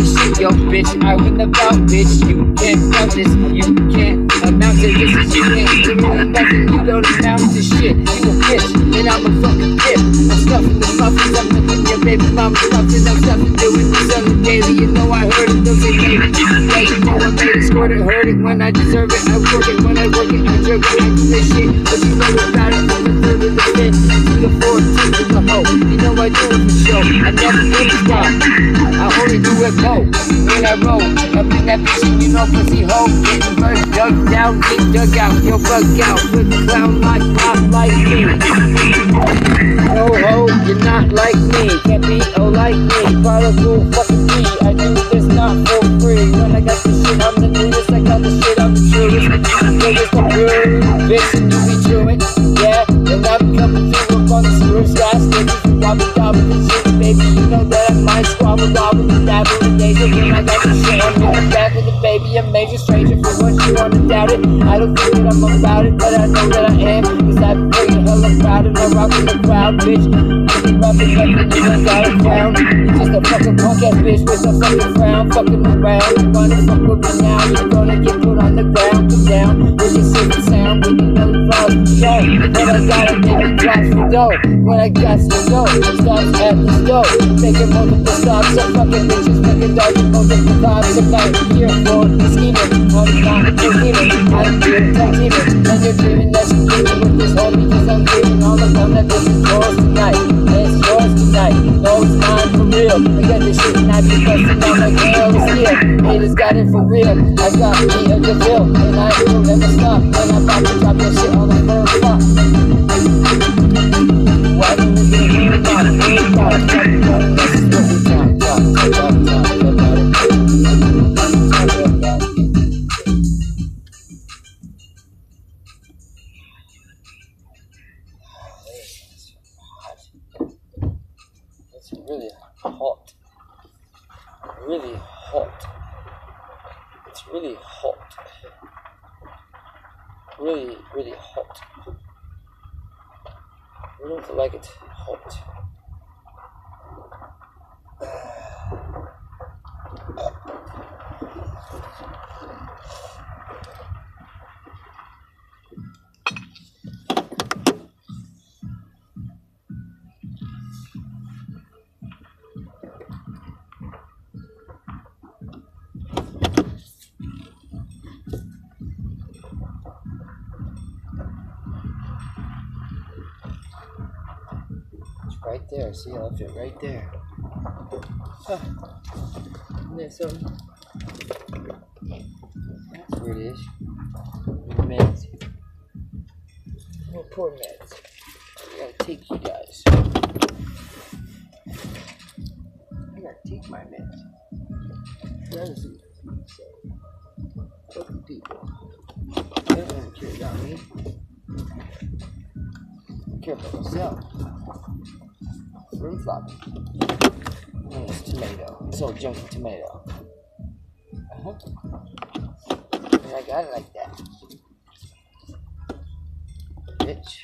shit, yo, bitch. I win the bout, bitch. You can't doubt this. You can't amount to this. You can't do me nothing. You don't amount to shit. You a bitch, and I'm a fucking pip. I'm stuffing the muffins. I'm looking your baby mama's muffins. I'm stuffing doing this on the daily. You know I heard it. Don't say maybe. Yeah, you know I made it, scored it, heard it when I deserve it. I work it when I work it. I jerk it. I do this shit. But you know it it low when I roll. Up in that bitch, you know pussy hoe. Getting bird dug down, get dug out, yo bug out. With a clown like pop like me. No ho, you're not like me. Can't be oh like me. Prodigal fucking me. I do this not for free. When I got the shit, I'm the newest. I got the shit, I'm the truest. Niggas the real bitch, and you be truant. Yeah, and I'm coming through up on the screws. Gas niggas, wobble might squabble gobble the dabble the danger. When I got the shit, I'm in the back with the baby. A major stranger for what you wanna doubt it. I don't think that I'm about it, but I know that I am. Cause I've been bringing hella proud and I rock with the crowd, bitch. You rapping like you ain't got a crown. Just a fucking punk ass bitch with a fucking frown. Fucking around. You wanna fuck with me now. You're gonna get put on the ground. Come down with your silver sound. When you know the falls show. When I gotta make it drops for dough. When I got to go, stops at the stove. Making multiple stops. Some fucking bitches making dogs multiple cops. I'm not here for scheming. Tonight. No, it's mine for real. I got this shit and I be busting out like hell is here. Haters got it for real. I got me a good bill. And I will never stop. And I'm about to drop that shit on the first spot. Why do we get here really hot. Really hot. It's really hot. Really, really hot. I don't like it hot. Right there. See, it right there. Huh. Isn't there something? That's where it is. Meds. Oh, poor meds. I gotta take you guys. I gotta take my meds. That is. So, fucking people. They don't care about me. I care about myself. Room floppy. And it's tomato. It's all junky tomato. Uh-huh. And I got it like that. Bitch.